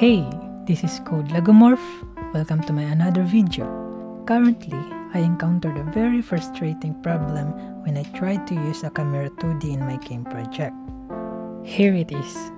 Hey, this is Code Lagomorph. Welcome to my another video. Currently, I encountered a very frustrating problem when I tried to use a camera 2D in my game project. Here it is.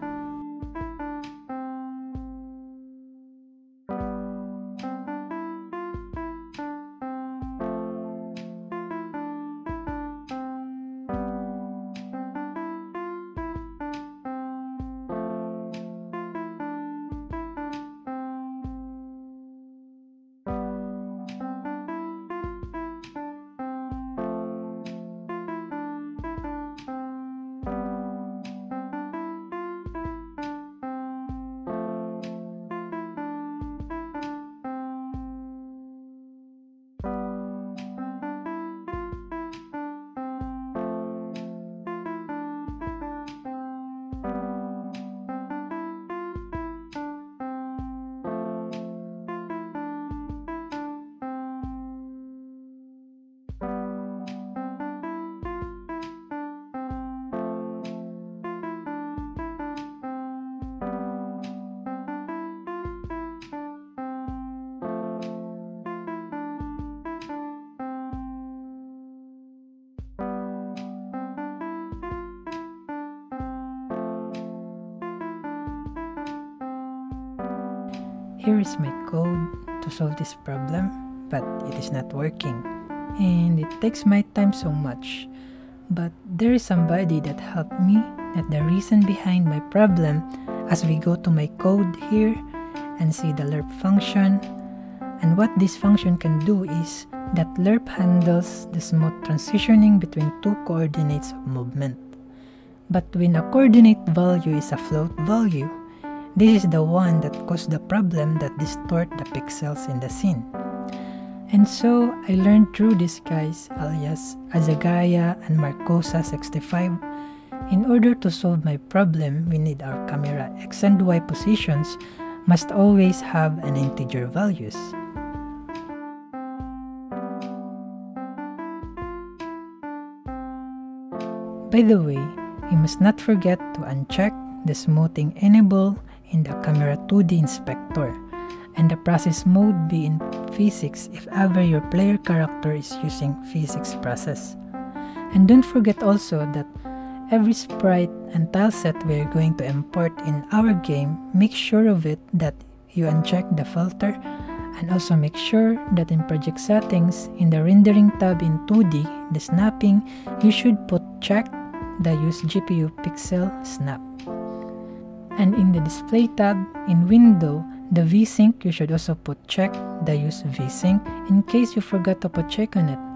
Here is my code to solve this problem, but it is not working. And it takes my time so much. But there is somebody that helped me that the reason behind my problem as we go to my code here and see the lerp function. And what this function can do is that lerp handles the smooth transitioning between two coordinates of movement. But when a coordinate value is a float value, this is the one that caused the problem that distort the pixels in the scene. And so I learned through these guys alias Azagaya and Marcosa65. In order to solve my problem, we need our camera x and y positions must always have an integer values. By the way, you must not forget to uncheck the smoothing enable in the Camera 2D Inspector, and the process mode be in physics if ever your player character is using physics process. And don't forget also that every sprite and tileset we are going to import in our game, make sure of it that you uncheck the filter and also make sure that in project settings in the rendering tab in 2D, the snapping, you should put check the use GPU pixel snap and in the display tab in window the vsync you should also put check the use vsync in case you forgot to put check on it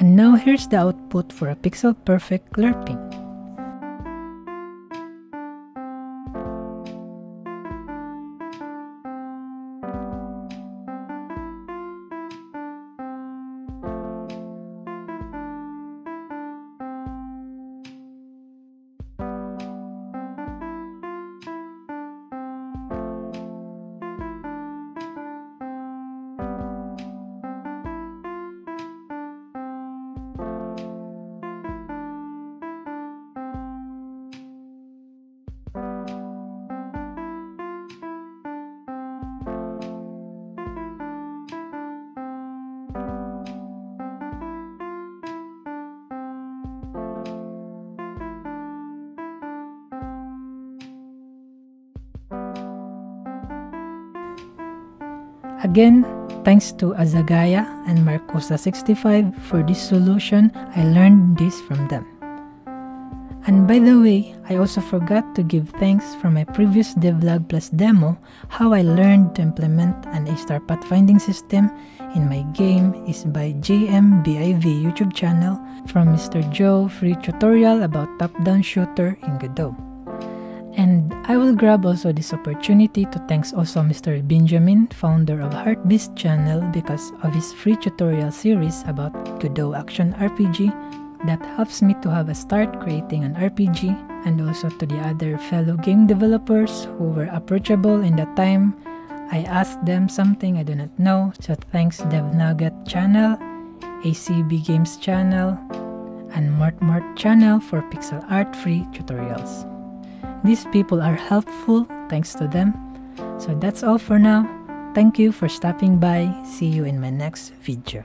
And now here's the output for a pixel perfect lerping. Again, thanks to Azagaya and Marcosa65 for this solution, I learned this from them. And by the way, I also forgot to give thanks for my previous Devlog Plus demo how I learned to implement an A-star pathfinding system in my game is by JMBIV YouTube channel from Mr. Joe free tutorial about top-down shooter in Godot. And I will grab also this opportunity to thanks also Mr. Benjamin, founder of Heartbeast channel because of his free tutorial series about Godot Action RPG that helps me to have a start creating an RPG and also to the other fellow game developers who were approachable in that time I asked them something I do not know. So thanks DevNugget channel, ACB Games channel, and MortMort channel for pixel art free tutorials. These people are helpful thanks to them. So that's all for now. Thank you for stopping by. See you in my next video.